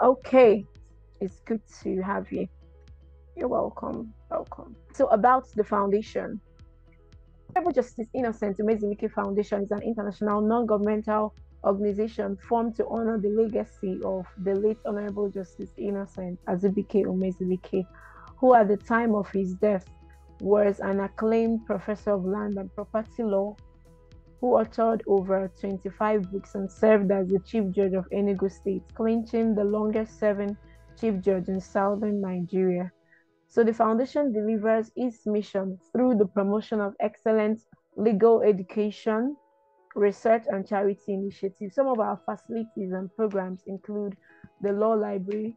Okay, it's good to have you. You're welcome. Welcome. So, about the foundation, Honorable Justice Innocent Umezulike Foundation is an international non-governmental organization formed to honor the legacy of the late Honorable Justice Innocent Azubike who at the time of his death was an acclaimed professor of land and property law who authored over 25 books and served as the chief judge of Enugu State, clinching the longest serving chief judge in southern Nigeria. So the foundation delivers its mission through the promotion of excellent legal education, research, and charity initiatives. Some of our facilities and programs include the Law Library,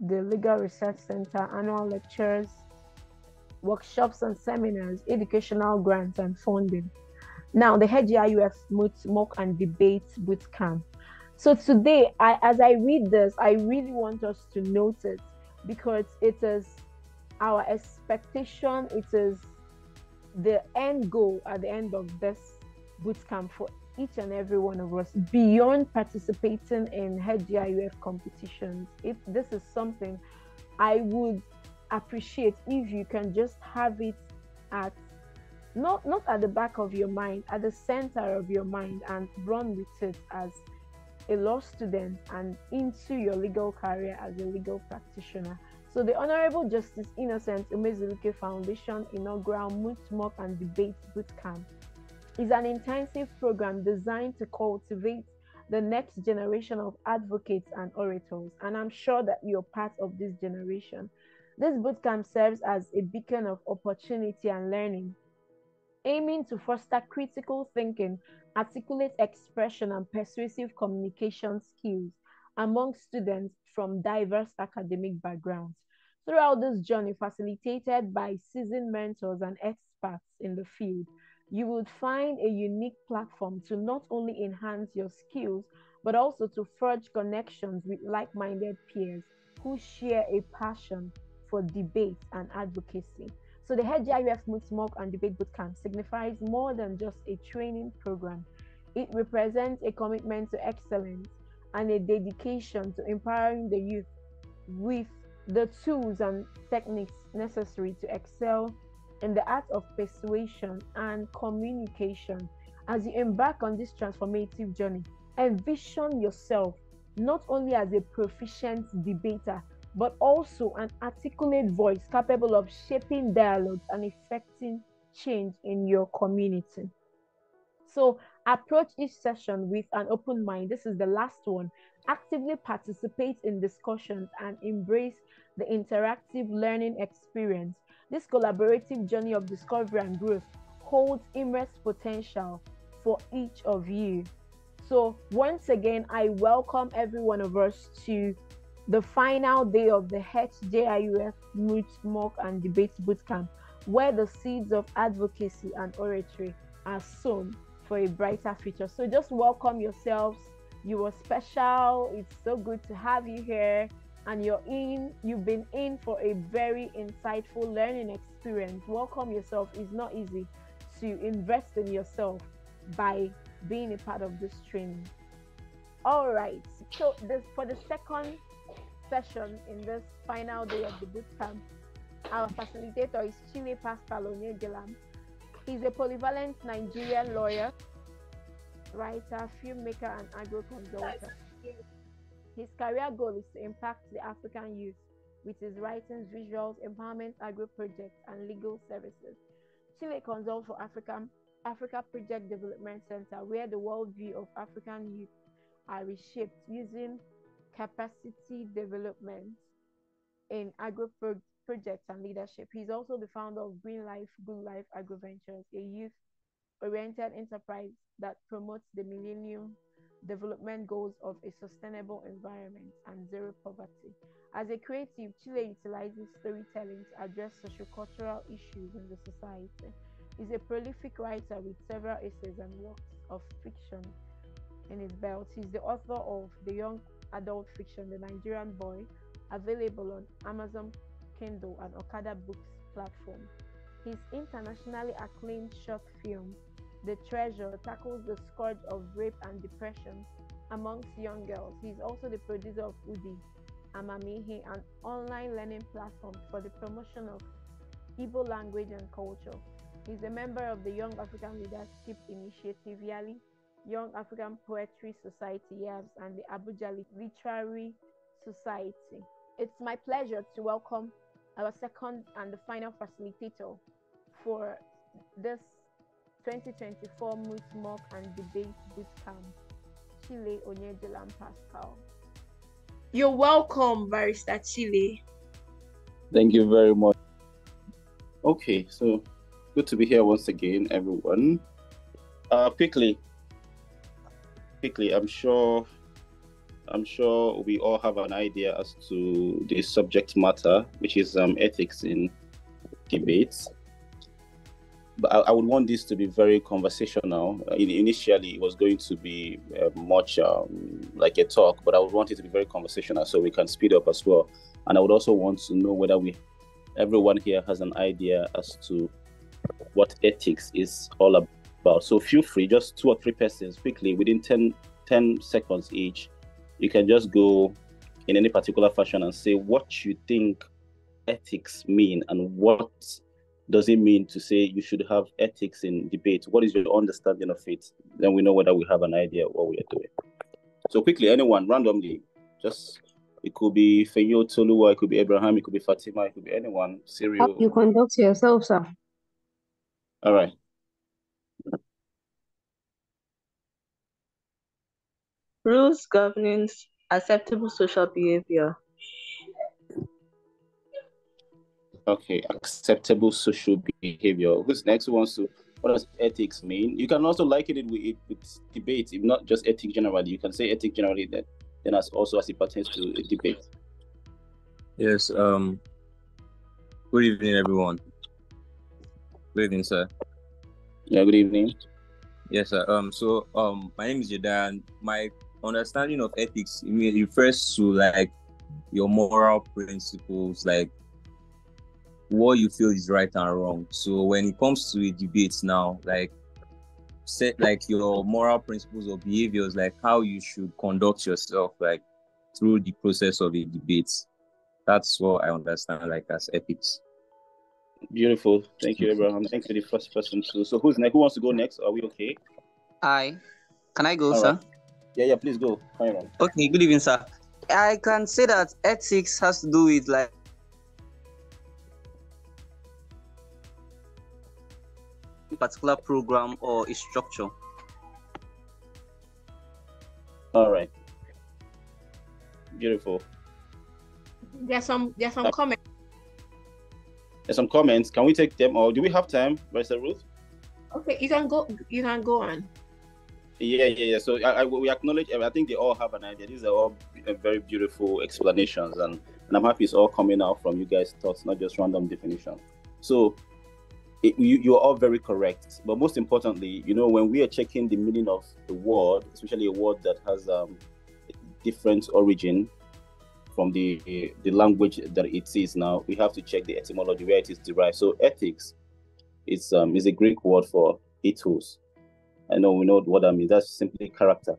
the Legal Research Center, annual lectures, workshops and seminars, educational grants, and funding. Now, the HJIUF Mock and Debate Bootcamp. So today, I, as I read this, I really want us to notice because it is our expectation, it is the end goal at the end of this bootcamp for each and every one of us beyond participating in HJIUF competitions. If this is something I would appreciate if you can just have it at not not at the back of your mind, at the center of your mind and run with it as a law student and into your legal career as a legal practitioner. So the Honorable Justice Innocent Umezulike Foundation inaugural Moot Mock and Debate Bootcamp is an intensive program designed to cultivate the next generation of advocates and orators. And I'm sure that you're part of this generation. This bootcamp serves as a beacon of opportunity and learning, aiming to foster critical thinking, articulate expression, and persuasive communication skills among students from diverse academic backgrounds. Throughout this journey, facilitated by seasoned mentors and experts in the field, you would find a unique platform to not only enhance your skills, but also to forge connections with like minded peers who share a passion for debate and advocacy. So, the HJIUF Moot Mock and Debate Bootcamp signifies more than just a training program, it represents a commitment to excellence and a dedication to empowering the youth with the tools and techniques necessary to excel in the art of persuasion and communication as you embark on this transformative journey. Envision yourself not only as a proficient debater, but also an articulate voice capable of shaping dialogues and effecting change in your community. So, approach each session with an open mind. This is the last one. Actively participate in discussions and embrace the interactive learning experience. This collaborative journey of discovery and growth holds immense potential for each of you. So, once again, I welcome every one of us to the final day of the HJIUF Moot Mock and Debate Bootcamp, where the seeds of advocacy and oratory are sown for a brighter future. So, just welcome yourselves. You are special. It's so good to have you here and you're in, you've been in for a very insightful learning experience. Welcome yourself. It's not easy to invest in yourself by being a part of this training. All right. So this for the second session in this final day of the boot camp. our facilitator is Chilee Pascal Onyejelam. He's a polyvalent Nigerian lawyer, writer, filmmaker, and agro consultant. His career goal is to impact the African youth with his writings, visuals, empowerment, agro projects, and legal services. Chilee consults for African Africa Project Development Center, where the worldview of African youth are reshaped using capacity development in agro pro- projects and leadership. He's also the founder of Green Life, Good Life Agro Ventures, a youth oriented enterprise that promotes the Millennium development goals of a sustainable environment and zero poverty. As a creative, Chilee utilizes storytelling to address sociocultural issues in the society. He's a prolific writer with several essays and works of fiction in his belt. He's the author of the young adult fiction The Nigerian Boy, available on Amazon Kindle and Okada Books platform. His internationally acclaimed short film the Treasure tackles the scourge of rape and depression amongst young girls. He's also the producer of Udi, Amamihe, an online learning platform for the promotion of Igbo language and culture. He's a member of the Young African Leadership Initiative YALI, Young African Poetry Society YAVS, and the Abuja Literary Society. It's my pleasure to welcome our second and the final facilitator for this 2024 Moot Mock and Debate Bootcamp, Chilee Onyejelam Pascal. You're welcome, Barrister Chilee. Thank you very much. Okay, so good to be here once again, everyone. Uh, quickly, quickly, I'm sure, I'm sure we all have an idea as to the subject matter, which is um, ethics in debates but I, I, would want this to be very conversational. Uh, initially, it was going to be uh, much um, like a talk, but I would want it to be very conversational so we can speed up as well. And I would also want to know whether we, everyone here, has an idea as to what ethics is all about. So feel free, just two or three persons quickly, within 10, 10 seconds each, you can just go in any particular fashion and say what you think ethics mean and what does it mean to say you should have ethics in debate? What is your understanding of it? Then we know whether we have an idea what we are doing. So quickly, anyone randomly, just it could be Feyo Toluwa, it could be Abraham, it could be Fatima, it could be anyone. Cyril. You conduct yourself, sir. All right. Rules governing acceptable social behavior. Okay, acceptable social behavior. Who's next who wants to? What does ethics mean? You can also liken it with, with debate, if not just ethics generally. You can say ethics generally that then as also as it pertains to debate. Yes. Um. Good evening, everyone. Good evening, sir. Yeah. Good evening. Yes, sir. Um. So, um, my name is Jadan. My understanding of ethics refers to like your moral principles, like what you feel is right and wrong. So when it comes to a debate now, like set like your moral principles or behaviors, like how you should conduct yourself, like through the process of a debate. That's what I understand, like as ethics. Beautiful. Thank you, Abraham. Thank you, the first person too. So who's next? Who wants to go next? Are we okay? Hi. Can I go, All sir? Right. Yeah, yeah, please go. Okay, good evening, sir. I can say that ethics has to do with like particular program or a structure. All right. Beautiful. There's some there's some uh, comments. There's some comments. Can we take them or do we have time, Mr. Ruth? Okay, you can go you can go on. Yeah, yeah, yeah. So I, I, we acknowledge. I think they all have an idea. These are all very beautiful explanations, and, and I'm happy it's all coming out from you guys' thoughts, not just random definition. So it, you, you are all very correct. But most importantly, you know, when we are checking the meaning of the word, especially a word that has um, different origin from the the language that it is now, we have to check the etymology where it is derived. So ethics um, is a Greek word for ethos. I know we know what that means. That's simply character.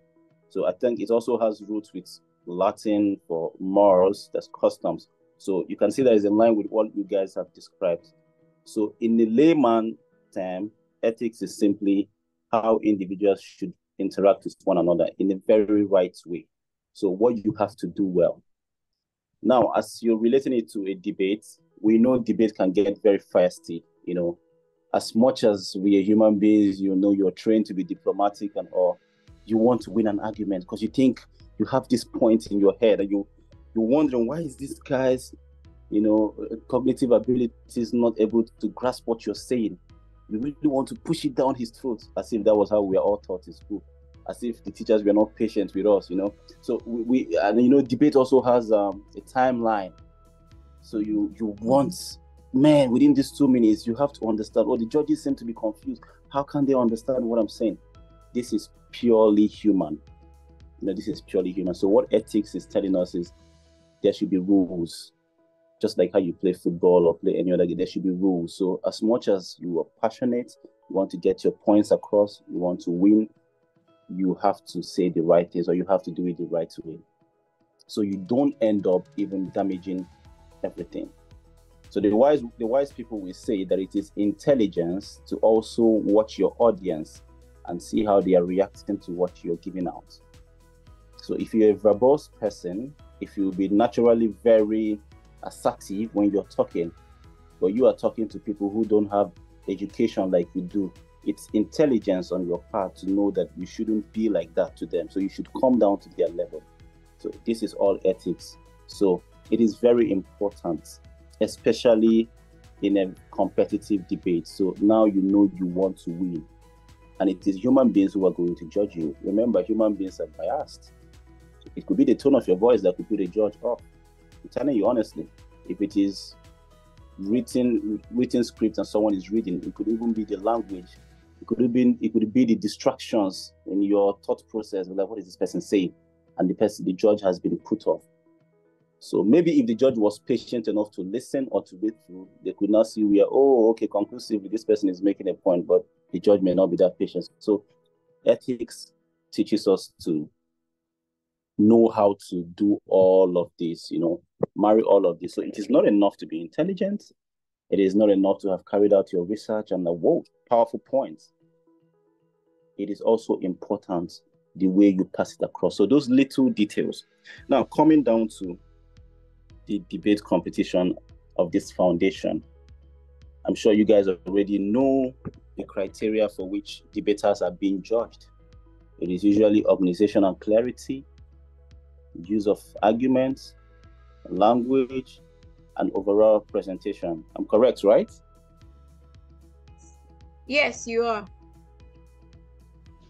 So I think it also has roots with Latin for morals, that's customs. So you can see that is in line with what you guys have described. So, in the layman term, ethics is simply how individuals should interact with one another in a very right way. So, what you have to do well. Now, as you're relating it to a debate, we know debate can get very feisty. You know, as much as we are human beings, you know, you're trained to be diplomatic and all, you want to win an argument because you think you have this point in your head and you you're wondering why is this guy's you know, cognitive abilities not able to grasp what you're saying. You really want to push it down his throat, as if that was how we are all taught in school, as if the teachers were not patient with us, you know. So we, we and you know, debate also has um, a timeline. So you you want, man, within these two minutes, you have to understand. Oh, the judges seem to be confused. How can they understand what I'm saying? This is purely human. You know, this is purely human. So what ethics is telling us is there should be rules just like how you play football or play any other game, there should be rules. So as much as you are passionate, you want to get your points across, you want to win, you have to say the right things or you have to do it the right way. so you don't end up even damaging everything. So the wise the wise people will say that it is intelligence to also watch your audience and see how they are reacting to what you're giving out. So if you're a verbose person, if you will be naturally very assertive when you're talking, but you are talking to people who don't have education like you do, it's intelligence on your part to know that you shouldn't be like that to them. So you should come down to their level. So this is all ethics. So it is very important, especially in a competitive debate. So now you know you want to win. And it is human beings who are going to judge you. Remember, human beings are biased. So it could be the tone of your voice that could put a judge off. I'm telling you honestly, if it is written written script and someone is reading, it could even be the language it could have been it could be the distractions in your thought process. Like, what is this person saying? And the person, the judge has been put off. So maybe if the judge was patient enough to listen or to wait through, they could now see where, oh, okay, conclusively, this person is making a point, but the judge may not be that patient. So ethics teaches us to know how to do all of this, you know, marry all of this. So it is not enough to be intelligent. It is not enough to have carried out your research and the whoa, powerful points. It is also important the way you pass it across. So those little details. Now coming down to the debate competition of this foundation, I'm sure you guys already know the criteria for which debaters are being judged. It is usually organizational clarity, use of arguments, language, and overall presentation. I'm correct, right? Yes, you are.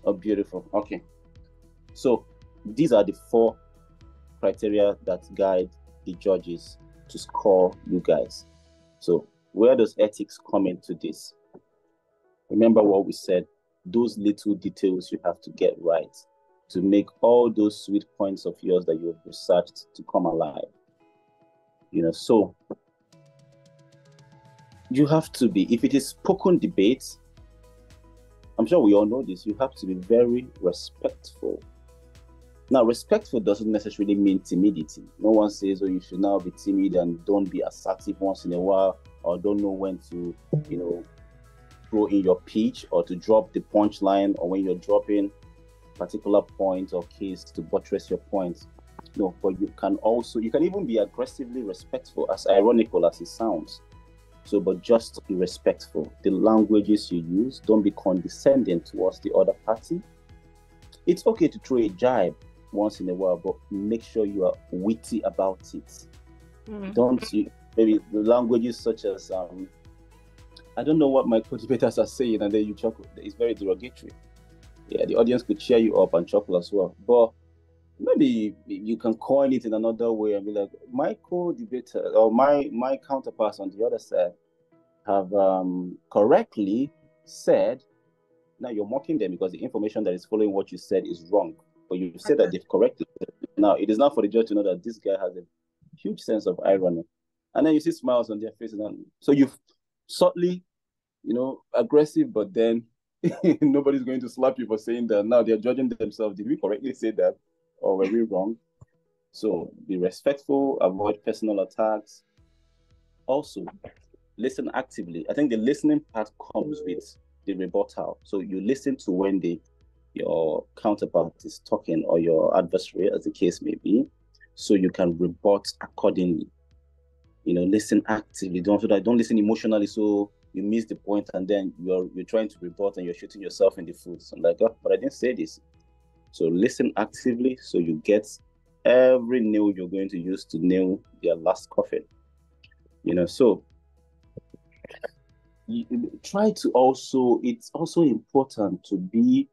Oh, beautiful. Okay. So these are the four criteria that guide the judges to score you guys. So where does ethics come into this? Remember what we said, those little details you have to get right to make all those sweet points of yours that you've researched to come alive. You know, so you have to be, if it is spoken debate, I'm sure we all know this, you have to be very respectful. Now, respectful doesn't necessarily mean timidity. No one says, oh, you should now be timid and don't be assertive once in a while, or don't know when to, you know, throw in your pitch or to drop the punchline, or when you're dropping particular point or case to buttress your points. No, but you can also, you can even be aggressively respectful, as ironical as it sounds. So, but just be respectful. The languages you use, don't be condescending towards the other party. It's okay to throw a jibe once in a while, but make sure you are witty about it. Mm-hmm. Don't you, maybe the languages such as, um, I don't know what my co-debaters are saying, and then you chuckle. It's very derogatory. Yeah, the audience could cheer you up and chuckle as well. But maybe you can coin it in another way and be like, my co-debater or my my counterparts on the other side have um, correctly said. Now you're mocking them because the information that is following what you said is wrong, but you said that they've corrected. It. Now it is not for the judge to know that this guy has a huge sense of irony, and then you see smiles on their faces, and so you've subtly, you know, aggressive, but then nobody's going to slap you for saying that. Now they're judging themselves. Did we correctly say that? or were we wrong? So be respectful, avoid personal attacks. Also, listen actively. I think the listening part comes with the rebuttal. So you listen to when the your counterpart is talking or your adversary, as the case may be, so you can rebut accordingly. You know, listen actively. Don't don't listen emotionally. So you miss the point and then you're you're trying to rebut and you're shooting yourself in the foot. So I'm like, oh, but I didn't say this. So listen actively so you get every nail you're going to use to nail their last coffin. You know, so you, try to also, it's also important to be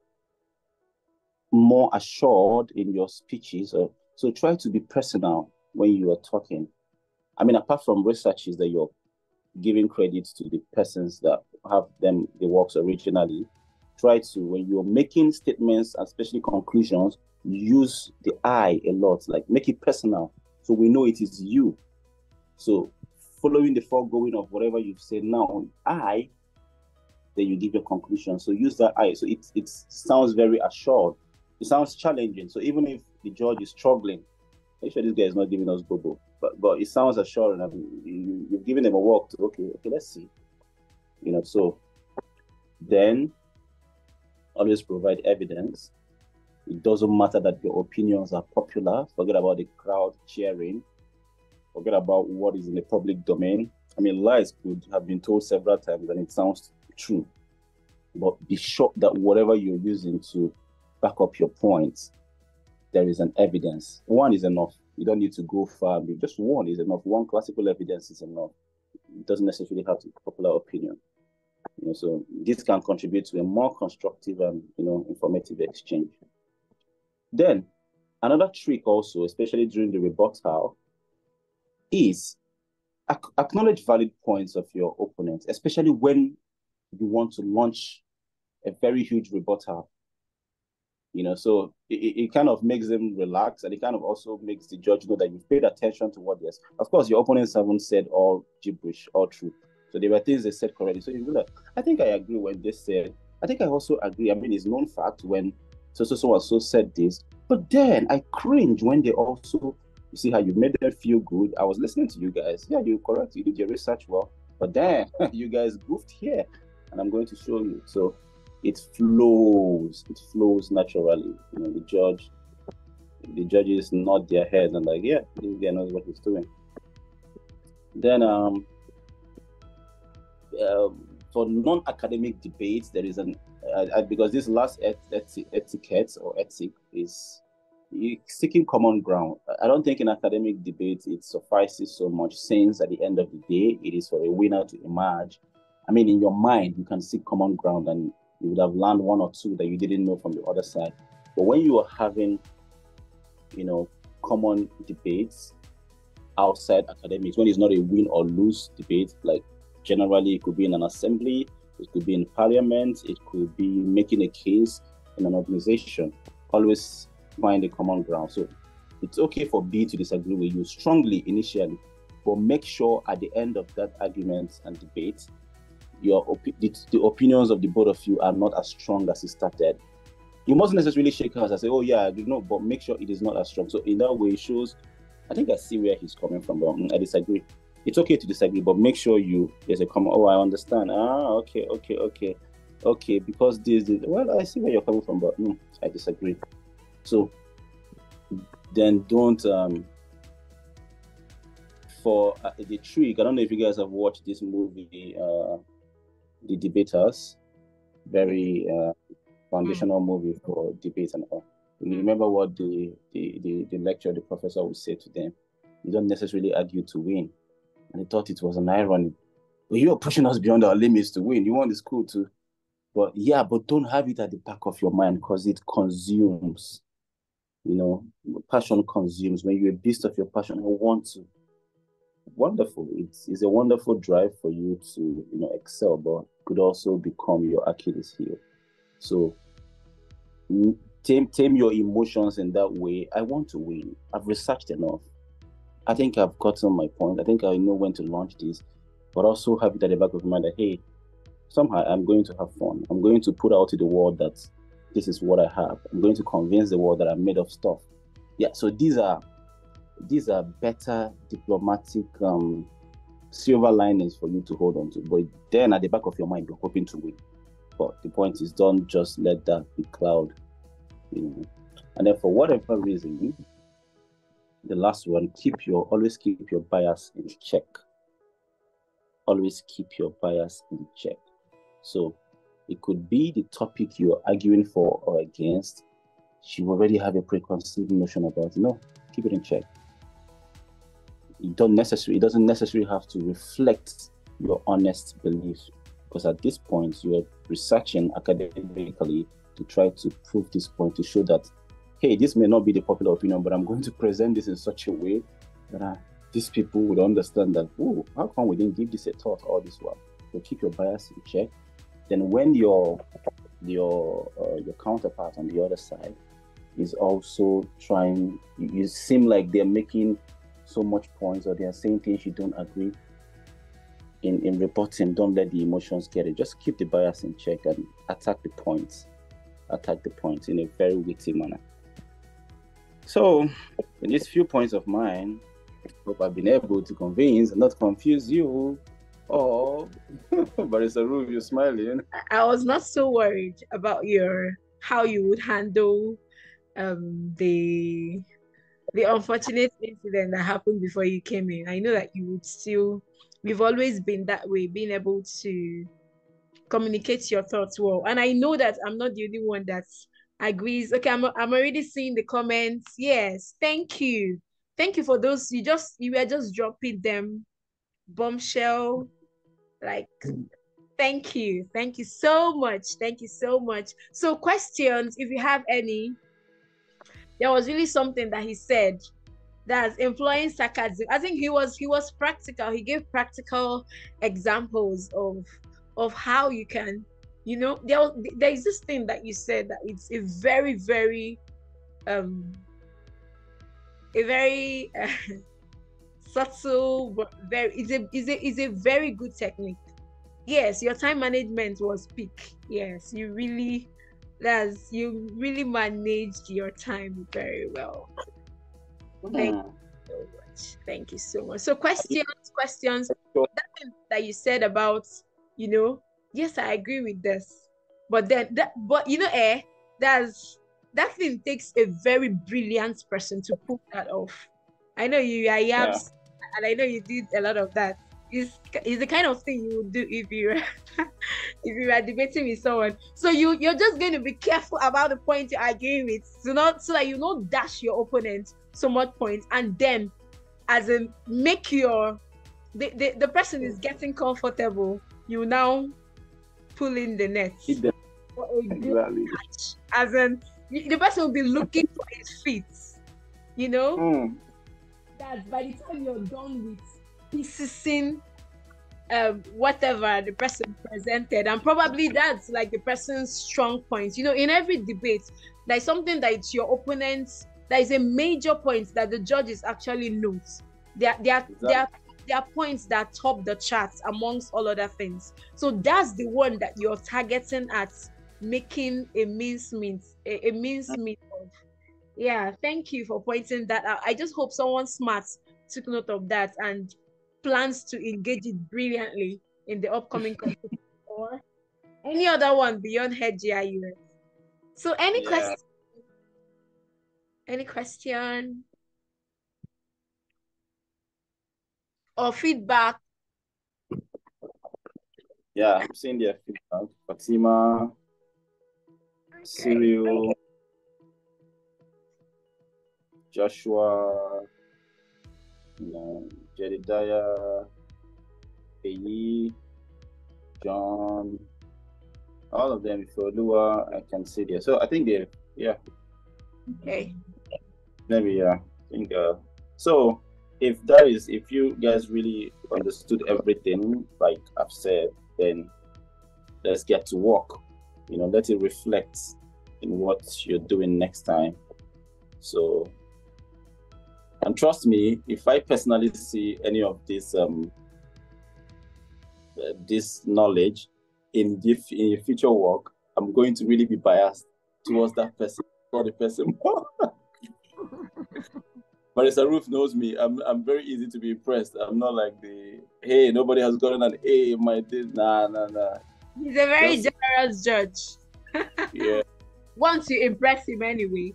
more assured in your speeches. So, so try to be personal when you are talking. I mean, apart from researches that you're giving credit to the persons that have them the works originally, try to, when you're making statements, especially conclusions, use the I a lot, like make it personal. So we know it is you. So following the foregoing of whatever you've said now, I, then you give your conclusion. So use that I. So it, it sounds very assured. It sounds challenging. So even if the judge is struggling make sure this guy is not giving us bobo. But but it sounds assuring. I mean, you, you've given them a walk to okay, okay, let's see. You know, so then always provide evidence. It doesn't matter that your opinions are popular. Forget about the crowd cheering. Forget about what is in the public domain. I mean, lies could have been told several times and it sounds true. But be sure that whatever you're using to back up your points, there is an evidence. One is enough. You don't need to go far. Just one is enough. One classical evidence is enough. It doesn't necessarily have to be popular opinion. You know, so this can contribute to a more constructive and you know informative exchange. Then another trick also, especially during the rebuttal, is acknowledge valid points of your opponent, especially when you want to launch a very huge rebuttal. You know, so it, it kind of makes them relax and it kind of also makes the judge know that you've paid attention to what yes. Of course, your opponents haven't said all gibberish, all truth. So there were things they said correctly. So you like, I think I agree when they said, I think I also agree. I mean, it's known fact when so so so so said this. But then I cringe when they also you see how you made them feel good. I was listening to you guys. Yeah, you're correct. You did your research well. But then you guys goofed here. And I'm going to show you. So it flows. It flows naturally. You know, the judge, the judges nod their heads and like, yeah, this guy knows what he's doing. Then um, um for non-academic debates, there is an uh, uh because this last et- et- etiquette or ethic is seeking common ground. I don't think in academic debates it suffices so much, since at the end of the day, it is for a winner to emerge. I mean, in your mind, you can seek common ground and you would have learned one or two that you didn't know from the other side. But when you are having, you know, common debates outside academics, when it's not a win or lose debate, like generally it could be in an assembly, it could be in parliament, it could be making a case in an organization. Always find a common ground. So it's okay for B to disagree with you strongly initially, but make sure at the end of that argument and debate, your the, the, opinions of the both of you are not as strong as it started. You mustn't necessarily shake hands and say, "Oh yeah, you know," but make sure it is not as strong. So in that way, it shows. I think I see where he's coming from, but mm, I disagree. It's okay to disagree, but make sure you there's a comment. Oh, I understand. Ah, okay, okay, okay, okay. Because this, this well, I see where you're coming from, but mm, I disagree. So then don't um for uh, the trick. I don't know if you guys have watched this movie, uh, The Debaters. Very uh, foundational mm. movie for debate and all. You hmm. remember what the, the, the, the lecturer, the professor would say to them? You don't necessarily argue to win. And they thought it was an irony. But you're pushing us beyond our limits to win. You want the school to. But yeah, but don't have it at the back of your mind because it consumes you know, passion consumes. When you're a beast of your passion, I want to. Wonderful. It's, it's a wonderful drive for you to, you know, excel, but could also become your Achilles heel. So mm, tame, tame your emotions in that way. I want to win. I've researched enough. I think I've gotten my point. I think I know when to launch this, but also have it at the back of my mind that, hey, somehow I'm going to have fun. I'm going to put out to the world that this is what I have. I'm going to convince the world that I'm made of stuff. Yeah, so these are these are better diplomatic um, silver linings for you to hold on to. But then at the back of your mind, you're hoping to win. But the point is, don't just let that be cloud. You know. And then for whatever reason, the last one, keep your always keep your bias in check. Always keep your bias in check. So it could be the topic you're arguing for or against. You already have a preconceived notion about it. No, keep it in check. Don't necessarily it doesn't necessarily have to reflect your honest belief. Because at this point you are researching academically to try to prove this point to show that hey, this may not be the popular opinion, but I'm going to present this in such a way that uh, these people would understand that, oh, how come we didn't give this a thought all this while? So keep your bias in check then when your your uh, your counterpart on the other side is also trying you, you seem like they're making so much points or they're saying things you don't agree in in reporting don't let the emotions get it just keep the bias in check and attack the points attack the points in a very witty manner So, in these few points of mine, hope I've been able to convince and not confuse you. Oh, Barrister Ruth, you're smiling. I was not so worried about your how you would handle um the the unfortunate incident that happened before you came in. I know that you would still we've always been that way, being able to communicate your thoughts well. And I know that I'm not the only one that agrees. Okay, I'm I'm already seeing the comments. Yes, thank you. Thank you for those. You just you were just dropping them bombshell. Like thank you. Thank you so much. Thank you so much. So questions, if you have any, there was really something that he said that's employing sarcasm. I think he was he was practical. He gave practical examples of of how you can, you know, there there is this thing that you said that it's a very very um a very uh, subtle very is a is a is a very good technique. Yes, your time management was peak. Yes, you really that's you really managed your time very well. Thank you so much. Thank you so much. So questions, questions. That that you said about, you know, yes, I agree with this. But then that but you know, eh, that's that thing takes a very brilliant person to pull that off. I know you are yaps, yeah. and I know you did a lot of that. It's, it's the kind of thing you would do if you if you were debating with someone. So you you're just going to be careful about the point you're arguing with, so not so that you don't dash your opponent so much points, and then as in make your the, the, the person is getting comfortable, you now pull in the net. Exactly. As in the person will be looking for his feet. You know? Mm. That by the time you're done with pieces um, whatever the person presented, and probably that's like the person's strong point. You know, in every debate, there's something that it's your opponent's that is a major point that the judges actually note. There, there, exactly. there, there are points that top the charts amongst all other things. So that's the one that you're targeting at making a mincemeat, a, a mincemeat of. Yeah, thank you for pointing that out. I just hope someone smart took note of that and plans to engage it brilliantly in the upcoming competition or any other one beyond HJIUF. So any yeah. question? Any question? Or feedback? Yeah, I'm seeing their feedback. Fatima, Cyril, Joshua, know, Jedediah, Peyi, John, all of them, Lua, I can see there. So I think they, yeah. Okay. Maybe, yeah. I think, uh, so if that is, if you guys really understood everything, like I've said, then let's get to work you know let it reflect in what you're doing next time so and trust me if i personally see any of this um uh, this knowledge in the in your future work i'm going to really be biased towards that person for the person Marissa Ruth knows me. I'm I'm very easy to be impressed. I'm not like the hey, nobody has gotten an A in my this. Nah, nah, nah. He's a very Just, generous judge. yeah. Once you impress him anyway,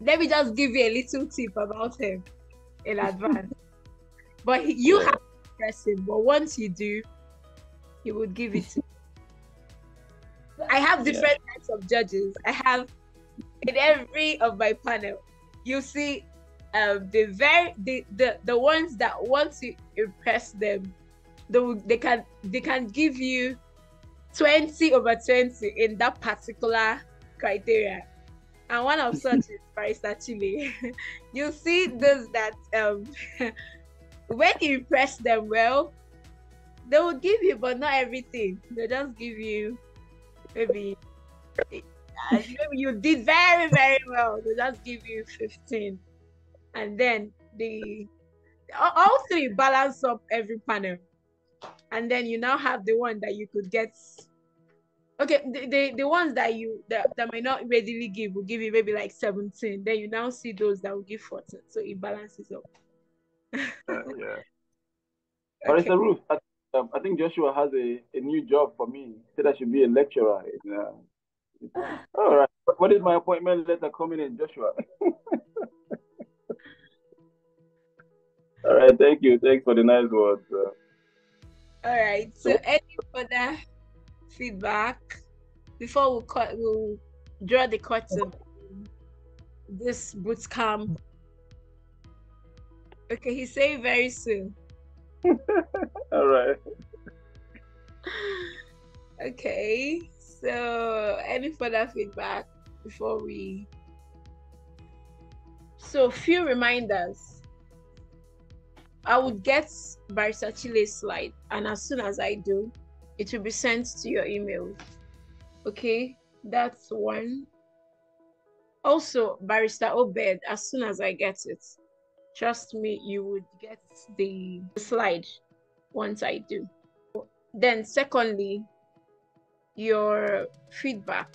let me just give you a little tip about him in advance. but he, you have to impress him. But once you do, he would give it to you. I have different yeah. types of judges. I have in every of my panel. You see, um, the very the, the the ones that once you impress them, they, they can they can give you 20 over 20 in that particular criteria. And one of such is Barrister Chilee. you see those that um, when you impress them well, they will give you, but not everything. They just give you maybe maybe you did very, very well. They just give you 15. And then the all three balance up every panel and then you now have the one that you could get Okay, the, the, the ones that you that, that might not readily give will give you maybe like 17. Then you now see those that will give 14. So it balances up. Uh, yeah. But it's Okay. a roof. I, um, I think Joshua has a, a new job for me. He said I should be a lecturer. in, uh, all right. What- What is my appointment letter coming in, Joshua? all right. Thank you. Thanks for the nice words. Uh, All right. So any further feedback before we cut we'll draw the curtain this boot camp. Okay, he's saying very soon. all right. Okay. So any further feedback before we so few reminders. I would get Chilee's slide, and as soon as I do, it will be sent to your email. Okay, that's one. Also, Barrister Obed, as soon as I get it, trust me, you would get the slide once I do. Then, secondly, your feedback.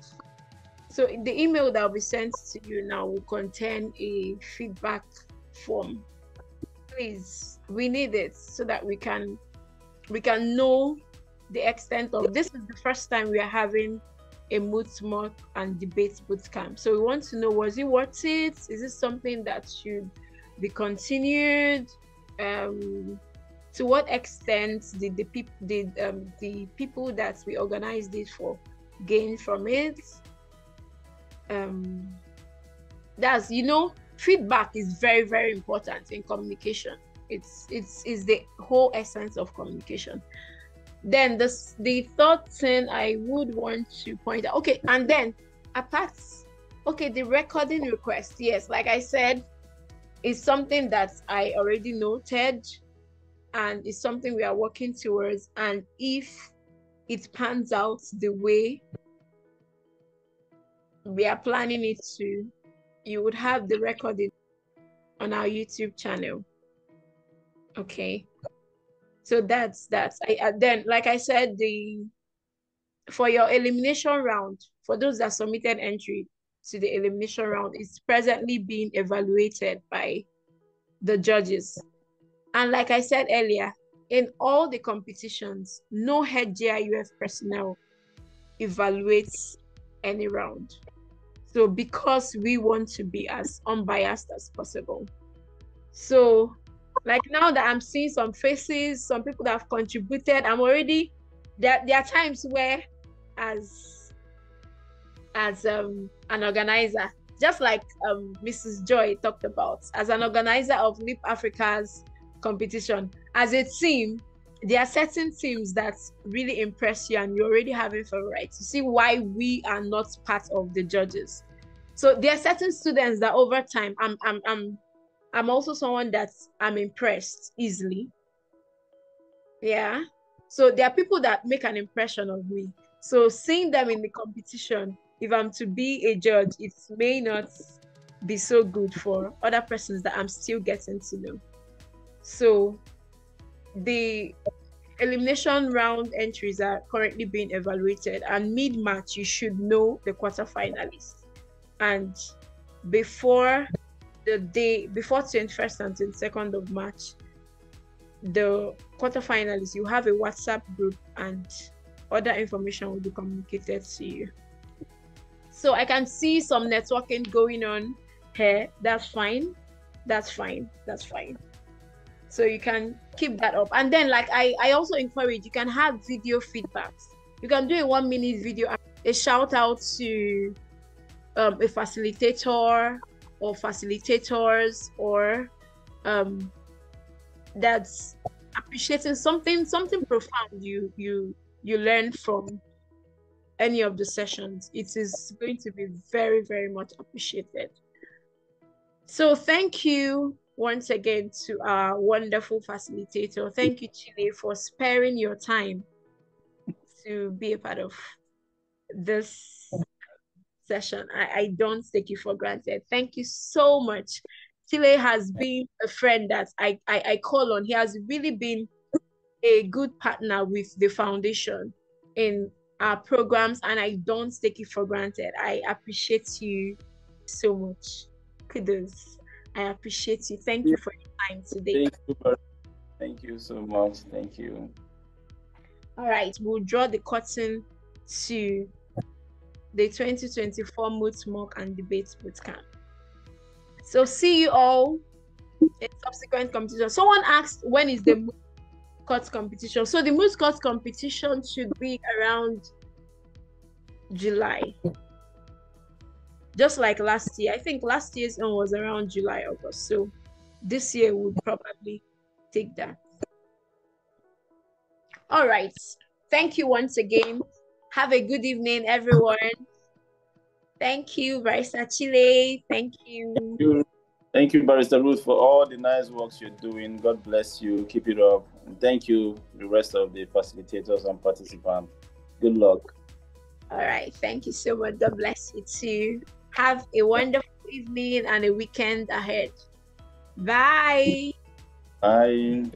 So, the email that will be sent to you now will contain a feedback form. Please, we need it so that we can we can know the extent of this is the first time we are having a moot mock and debate boot camp. So we want to know was it worth it? Is it something that should be continued? Um, to what extent did the people did um, the people that we organized it for gain from it? Um, that's you know feedback is very very important in communication. It's it's is the whole essence of communication then this the third thing I would want to point out. Okay, and then apart, okay, the recording request. Yes, like I said, is something that I already noted, and it's something we are working towards. And if it pans out the way we are planning it to, you would have the recording on our YouTube channel. Okay so that's that's I, then like i said the for your elimination round for those that submitted entry to the elimination round is presently being evaluated by the judges. And like i said earlier in all the competitions no HJIUF personnel evaluates any round. So because we want to be as unbiased as possible. So like now that I'm seeing some faces, some people that have contributed, I'm already there. There are times where, as as um, an organizer, just like um, Mrs. Joy talked about, as an organizer of Leap Africa's competition, as a team, there are certain teams that really impress you, and you're already having favorites. To see why we are not part of the judges. So there are certain students that over time, I'm I'm I'm I'm also someone that I'm impressed easily. Yeah. So there are people that make an impression of me. So seeing them in the competition, if I'm to be a judge, it may not be so good for other persons that I'm still getting to know. So the elimination round entries are currently being evaluated, and mid match, you should know the quarterfinalists. And before the day before 21st and 22nd of March, the quarterfinalists, you have a WhatsApp group and other information will be communicated to you. So I can see some networking going on here. That's fine. That's fine. That's fine. So you can keep that up. And then, like I, I also encourage you can have video feedbacks. You can do a one minute video, a shout out to um, a facilitator or facilitators or um, that's appreciating something something profound you you you learn from any of the sessions. It is going to be very very much appreciated. So thank you once again to our wonderful facilitator. Thank you chile for sparing your time to be a part of this session. I, I don't take you for granted. Thank you so much. Chilee has been a friend that I, I, I call on. He has really been a good partner with the foundation in our programs and I don't take it for granted. I appreciate you so much. Kudos. I appreciate you. Thank you for your time today. Thank you. Thank you so much. Thank you. All right, we'll draw the curtain to the 2024 Moot Mock and Debate Bootcamp. So see you all in subsequent competition. Someone asked when is the Moot competition? So the Moot competition should be around July. Just like last year. I think last year's one was around July, August. So this year would probably take that. All right. Thank you once again. Have a good evening, everyone. Thank you, Barrister Chilee. Thank you. Thank you. Thank you, Barrister Ruth, for all the nice works you're doing. God bless you. Keep it up. And thank you, the rest of the facilitators and participants. Good luck. All right. Thank you so much. God bless you too. Have a wonderful evening and a weekend ahead. Bye. Bye.